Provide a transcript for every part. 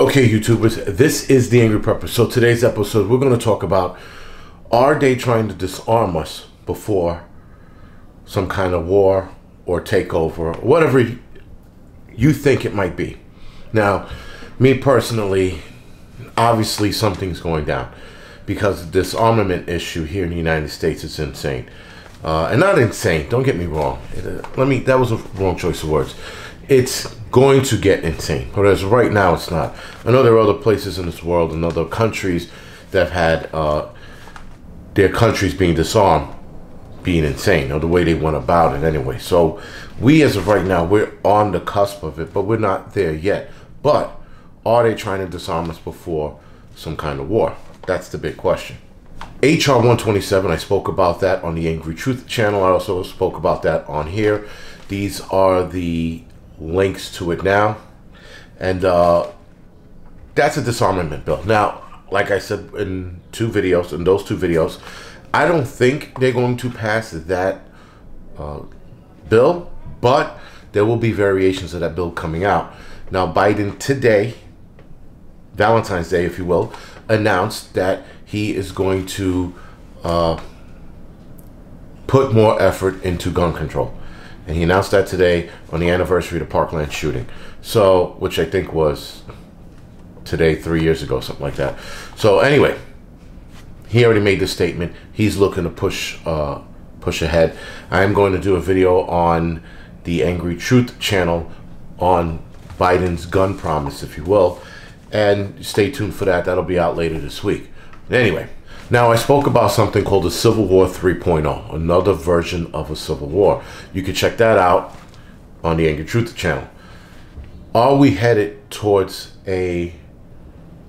Okay, YouTubers, this is the Angry Prepper. So today's episode, we're going to talk about are they trying to disarm us before some kind of war or takeover, whatever you think it might be. Now, me personally, obviously something's going down because this armament issue here in the United States is insane. Uh, and not insane, don't get me wrong. It, uh, let me, that was a wrong choice of words it's going to get insane. But as right now, it's not. I know there are other places in this world and other countries that have had uh, their countries being disarmed being insane or the way they went about it anyway. So we, as of right now, we're on the cusp of it, but we're not there yet. But are they trying to disarm us before some kind of war? That's the big question. HR 127, I spoke about that on the Angry Truth channel. I also spoke about that on here. These are the links to it now. And uh, that's a disarmament bill. Now, like I said in two videos, in those two videos, I don't think they're going to pass that uh, bill, but there will be variations of that bill coming out. Now, Biden today, Valentine's Day, if you will, announced that he is going to uh, put more effort into gun control and he announced that today on the anniversary of the Parkland shooting. So, which I think was today, three years ago, something like that. So, anyway, he already made this statement. He's looking to push uh, push ahead. I am going to do a video on the Angry Truth channel on Biden's gun promise, if you will, and stay tuned for that. That'll be out later this week. Anyway. Now, I spoke about something called the Civil War 3.0, another version of a civil war. You can check that out on the Angry Truth channel. Are we headed towards a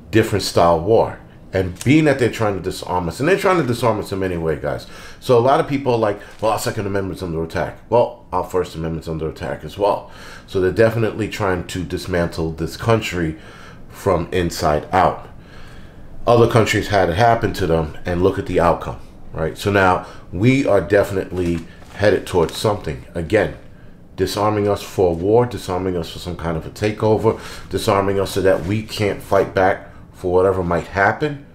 different style war? And being that they're trying to disarm us, and they're trying to disarm us in many ways, guys. So a lot of people are like, well, our Second Amendment's under attack. Well, our First Amendment's under attack as well. So they're definitely trying to dismantle this country from inside out other countries had it happen to them and look at the outcome, right? So now we are definitely headed towards something. Again, disarming us for war, disarming us for some kind of a takeover, disarming us so that we can't fight back for whatever might happen.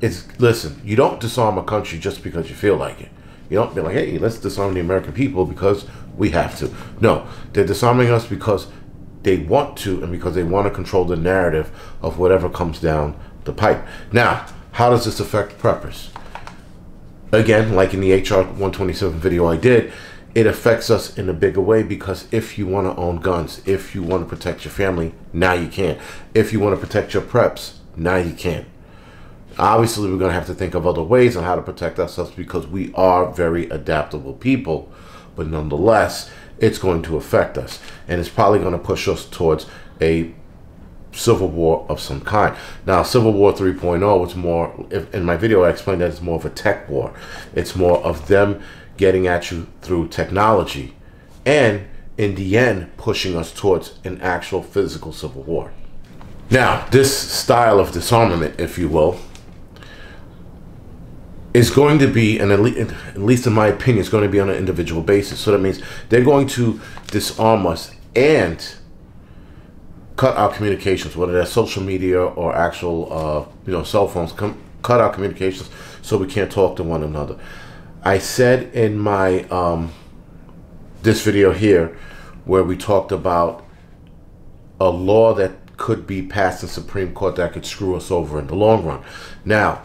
It's listen, you don't disarm a country just because you feel like it. You don't be like, hey, let's disarm the American people because we have to. No, they're disarming us because they want to and because they want to control the narrative of whatever comes down the pipe. Now, how does this affect preppers? Again, like in the HR 127 video I did, it affects us in a bigger way because if you want to own guns, if you want to protect your family, now you can. If you want to protect your preps, now you can. Obviously, we're going to have to think of other ways on how to protect ourselves because we are very adaptable people. But nonetheless, it's going to affect us. And it's probably going to push us towards a civil war of some kind. Now, Civil War 3.0 was more, if, in my video, I explained that it's more of a tech war. It's more of them getting at you through technology and, in the end, pushing us towards an actual physical civil war. Now, this style of disarmament, if you will, is going to be, and at least in my opinion, is going to be on an individual basis. So that means they're going to disarm us and cut our communications, whether that's social media or actual, uh, you know, cell phones. Com- cut our communications so we can't talk to one another. I said in my um, this video here, where we talked about a law that could be passed in Supreme Court that could screw us over in the long run. Now,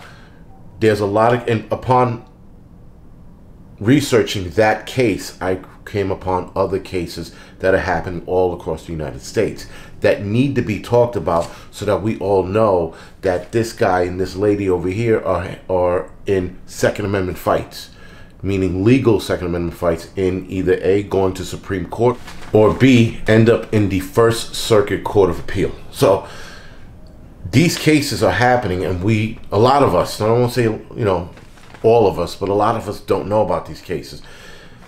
there's a lot of, and upon researching that case, I came upon other cases that are happening all across the United States that need to be talked about so that we all know that this guy and this lady over here are, are in Second Amendment fights, meaning legal Second Amendment fights in either A, going to Supreme Court, or B, end up in the First Circuit Court of Appeal. So these cases are happening, and we, a lot of us, I don't want to say, you know, all of us, but a lot of us don't know about these cases.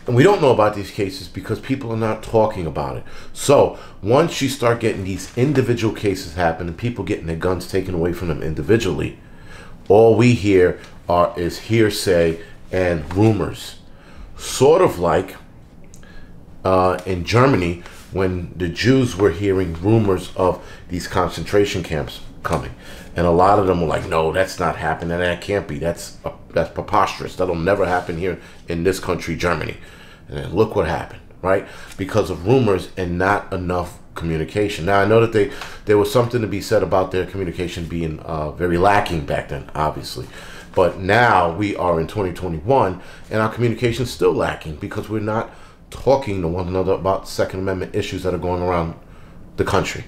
And we don't know about these cases because people are not talking about it. So once you start getting these individual cases happen and people getting their guns taken away from them individually, all we hear are is hearsay and rumors. Sort of like uh, in Germany when the Jews were hearing rumors of these concentration camps coming. And a lot of them were like, no, that's not happening. And that can't be. That's uh, that's preposterous. That'll never happen here in this country, Germany. And then look what happened, right? Because of rumors and not enough communication. Now I know that they there was something to be said about their communication being uh, very lacking back then, obviously. But now we are in 2021, and our communication is still lacking because we're not talking to one another about Second Amendment issues that are going around the country.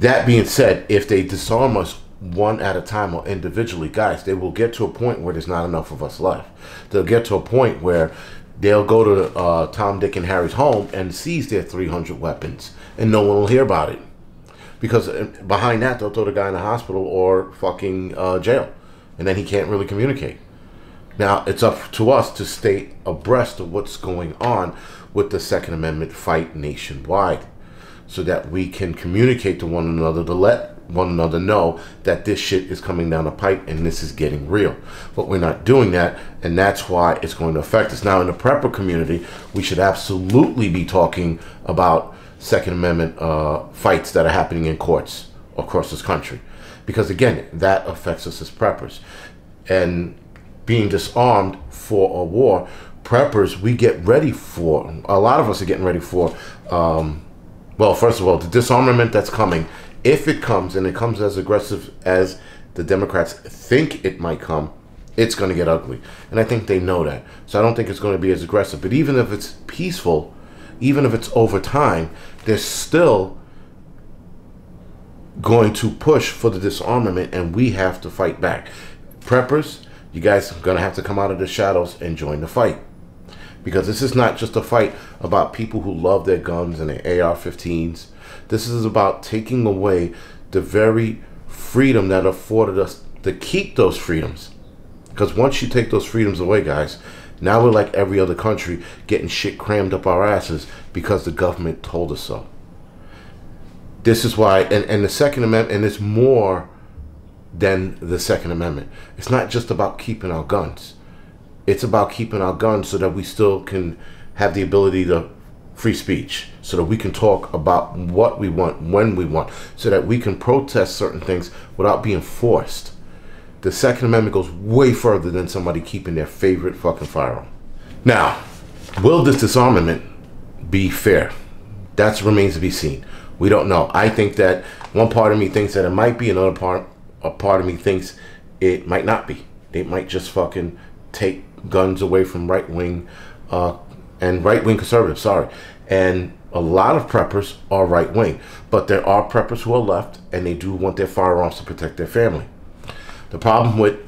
That being said, if they disarm us one at a time or individually, guys, they will get to a point where there's not enough of us left. They'll get to a point where they'll go to uh, Tom, Dick, and Harry's home and seize their 300 weapons, and no one will hear about it. Because uh, behind that, they'll throw the guy in the hospital or fucking uh, jail, and then he can't really communicate. Now, it's up to us to stay abreast of what's going on with the Second Amendment fight nationwide so that we can communicate to one another to let one another know that this shit is coming down the pipe and this is getting real. But we're not doing that, and that's why it's going to affect us. Now, in the prepper community, we should absolutely be talking about Second Amendment uh, fights that are happening in courts across this country. Because again, that affects us as preppers. And being disarmed for a war, preppers, we get ready for, a lot of us are getting ready for, um, well, first of all, the disarmament that's coming if it comes and it comes as aggressive as the Democrats think it might come, it's going to get ugly. And I think they know that. So I don't think it's going to be as aggressive. But even if it's peaceful, even if it's over time, they're still going to push for the disarmament and we have to fight back. Preppers, you guys are going to have to come out of the shadows and join the fight. Because this is not just a fight about people who love their guns and their AR 15s this is about taking away the very freedom that afforded us to keep those freedoms. Because once you take those freedoms away, guys, now we're like every other country getting shit crammed up our asses because the government told us so. This is why, and, and the Second Amendment, and it's more than the Second Amendment. It's not just about keeping our guns. It's about keeping our guns so that we still can have the ability to free speech so that we can talk about what we want when we want so that we can protest certain things without being forced. The second amendment goes way further than somebody keeping their favorite fucking firearm. Now will this disarmament be fair? That remains to be seen. We don't know. I think that one part of me thinks that it might be another part a part of me thinks it might not be. They might just fucking take guns away from right wing uh, and right wing conservatives, sorry. And a lot of preppers are right wing, but there are preppers who are left and they do want their firearms to protect their family. The problem with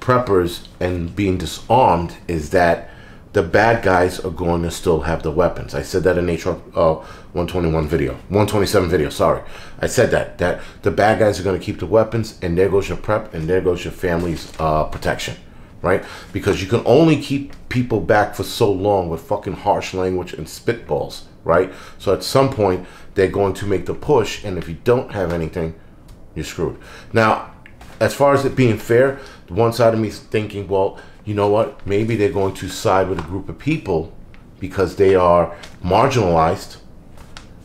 preppers and being disarmed is that the bad guys are going to still have the weapons. I said that in HR uh, 121 video, 127 video. Sorry, I said that that the bad guys are going to keep the weapons, and there goes your prep, and there goes your family's uh, protection right? Because you can only keep people back for so long with fucking harsh language and spitballs, right? So at some point, they're going to make the push, and if you don't have anything, you're screwed. Now, as far as it being fair, one side of me is thinking, well, you know what? Maybe they're going to side with a group of people because they are marginalized,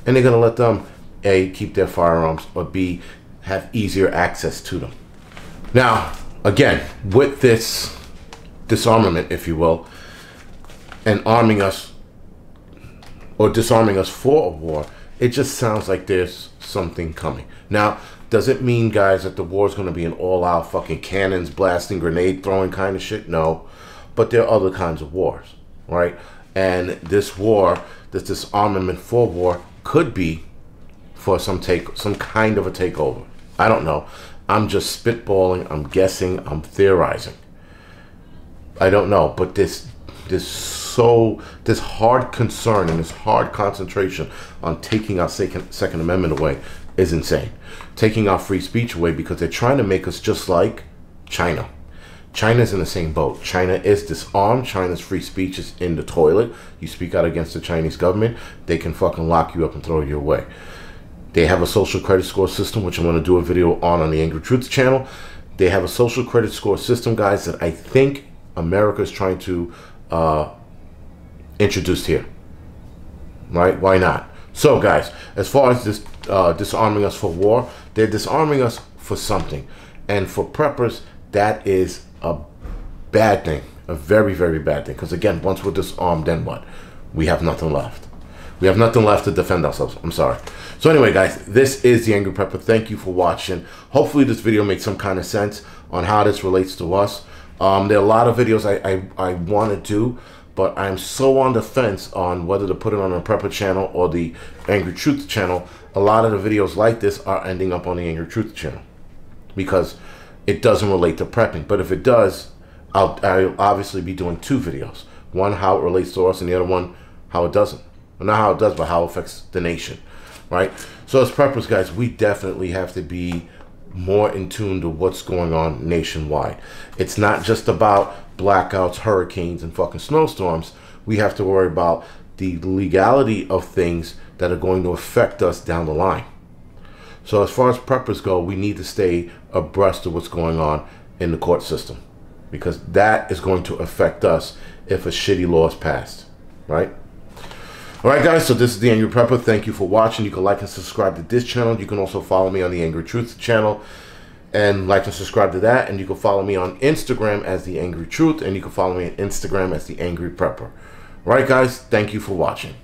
and they're going to let them a keep their firearms or b have easier access to them. Now, again, with this disarmament, if you will, and arming us or disarming us for a war, it just sounds like there's something coming. Now, does it mean, guys, that the war is going to be an all-out fucking cannons blasting, grenade throwing kind of shit? No, but there are other kinds of wars, right? And this war, this disarmament for war, could be for some take, some kind of a takeover. I don't know. I'm just spitballing. I'm guessing. I'm theorizing. I don't know, but this this so this hard concern and this hard concentration on taking our second Second Amendment away is insane. Taking our free speech away because they're trying to make us just like China. China's in the same boat. China is disarmed. China's free speech is in the toilet. You speak out against the Chinese government, they can fucking lock you up and throw you away. They have a social credit score system, which I'm going to do a video on on the Angry Truth channel. They have a social credit score system, guys, that I think America is trying to uh, introduce here. right? Why not? So, guys, as far as this uh, disarming us for war, they're disarming us for something, and for preppers, that is a bad thing, a very, very bad thing. Because again, once we're disarmed, then what? We have nothing left. We have nothing left to defend ourselves. I'm sorry. So anyway, guys, this is the Angry Prepper. Thank you for watching. Hopefully this video makes some kind of sense on how this relates to us. Um, there are a lot of videos I, I, I want to do, but I'm so on the fence on whether to put it on the Prepper channel or the Angry Truth channel. A lot of the videos like this are ending up on the Angry Truth channel because it doesn't relate to prepping. But if it does, I'll, I'll obviously be doing two videos. One, how it relates to us, and the other one, how it doesn't. Well, not how it does, but how it affects the nation, right? So as preppers, guys, we definitely have to be more in tune to what's going on nationwide. It's not just about blackouts, hurricanes, and fucking snowstorms. We have to worry about the legality of things that are going to affect us down the line. So as far as preppers go, we need to stay abreast of what's going on in the court system because that is going to affect us if a shitty law is passed, right? All right, guys, so this is the Angry Prepper. Thank you for watching. You can like and subscribe to this channel. You can also follow me on the Angry Truth channel and like and subscribe to that. And you can follow me on Instagram as the Angry Truth, and you can follow me on Instagram as the Angry Prepper. All right, guys, thank you for watching.